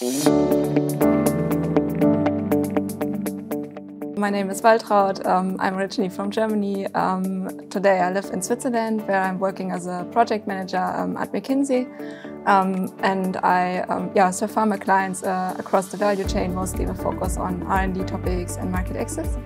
My name is Waltraut. Um, I'm originally from Germany. Um, today I live in Switzerland where I'm working as a project manager um, at McKinsey. Um, and I um, yeah, serve pharma clients uh, across the value chain, mostly with focus on R&D topics and market access.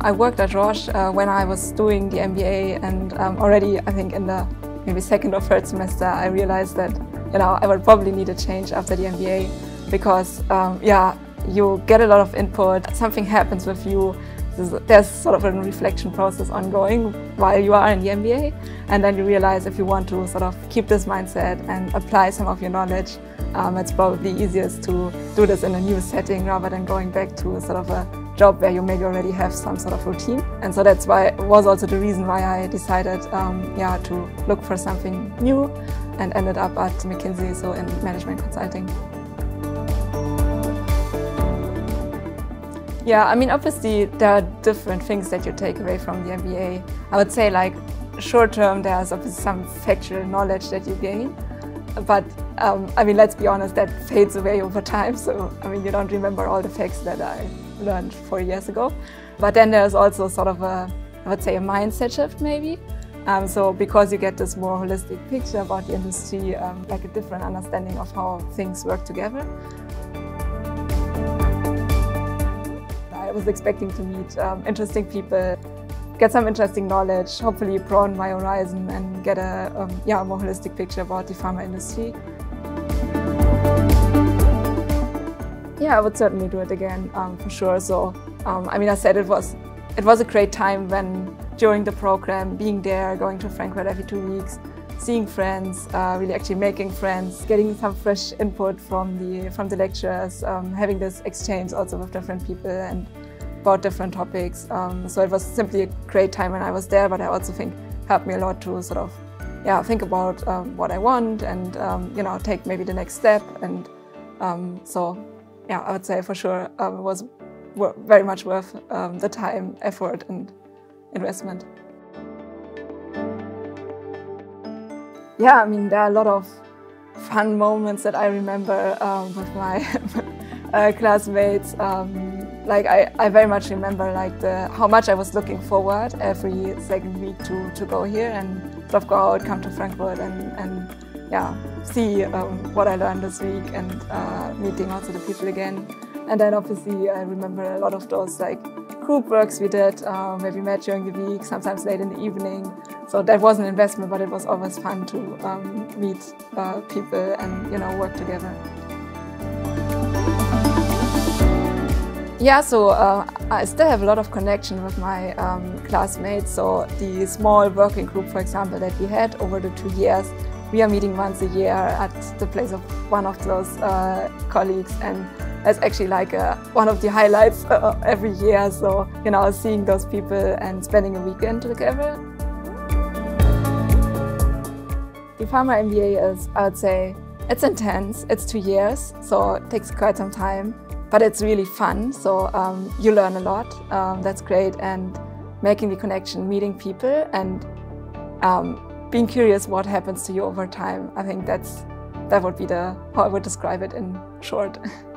I worked at Roche uh, when I was doing the MBA and um, already I think in the maybe second or third semester I realized that you know I would probably need a change after the MBA because um, yeah you get a lot of input. Something happens with you. There's sort of a reflection process ongoing while you are in the MBA and then you realize if you want to sort of keep this mindset and apply some of your knowledge um, it's probably easiest to do this in a new setting rather than going back to sort of a job where you maybe already have some sort of routine. And so that's why was also the reason why I decided um, yeah, to look for something new and ended up at McKinsey, so in management consulting. Yeah, I mean, obviously there are different things that you take away from the MBA. I would say like short term, there's obviously some factual knowledge that you gain. But um, I mean, let's be honest, that fades away over time. So, I mean, you don't remember all the facts that I learned four years ago. But then there's also sort of a, I would say, a mindset shift maybe. Um, so because you get this more holistic picture about the industry, um, like a different understanding of how things work together. I was expecting to meet um, interesting people, get some interesting knowledge, hopefully broaden my horizon and get a um, yeah, more holistic picture about the pharma industry. Yeah, I would certainly do it again um, for sure. So, um, I mean, I said it was it was a great time when during the program, being there, going to Frankfurt every two weeks, seeing friends, uh, really actually making friends, getting some fresh input from the from the lecturers, um, having this exchange also with different people and about different topics. Um, so it was simply a great time when I was there, but I also think helped me a lot to sort of yeah think about um, what I want and um, you know take maybe the next step and um, so yeah, I would say for sure um, was very much worth um, the time, effort, and investment. Yeah, I mean, there are a lot of fun moments that I remember um, with my uh, classmates. Um, like I, I very much remember like the how much I was looking forward every second week to, to go here and of go out, come to Frankfurt and, and yeah, see um, what I learned this week and uh, meeting also the people again. And then obviously I remember a lot of those like group works we did, uh, where we met during the week, sometimes late in the evening. So that was an investment, but it was always fun to um, meet uh, people and you know work together. Yeah, so uh, I still have a lot of connection with my um, classmates. So the small working group, for example, that we had over the two years, we are meeting once a year at the place of one of those uh, colleagues and that's actually like uh, one of the highlights uh, every year. So, you know, seeing those people and spending a weekend together. The Pharma MBA is, I would say, it's intense. It's two years, so it takes quite some time, but it's really fun. So um, you learn a lot. Um, that's great. And making the connection, meeting people and um, being curious what happens to you over time. I think that's that would be the how I would describe it in short.